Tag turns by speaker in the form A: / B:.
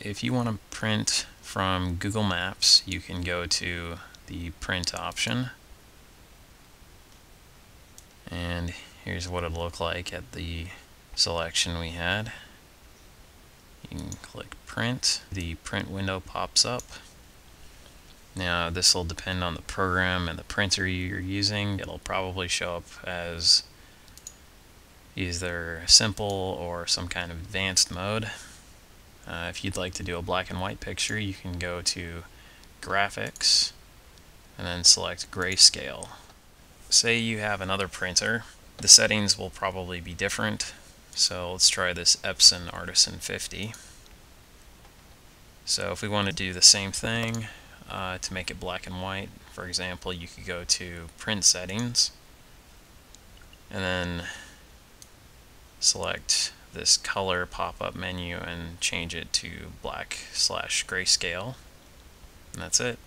A: if you want to print from Google Maps, you can go to the print option. And here's what it'll look like at the selection we had. You can click print. The print window pops up. Now this will depend on the program and the printer you're using. It'll probably show up as either simple or some kind of advanced mode. Uh, if you'd like to do a black and white picture, you can go to Graphics and then select Grayscale. Say you have another printer, the settings will probably be different. So let's try this Epson Artisan 50. So if we want to do the same thing uh, to make it black and white, for example, you could go to Print Settings and then select this color pop-up menu and change it to black slash grayscale. And that's it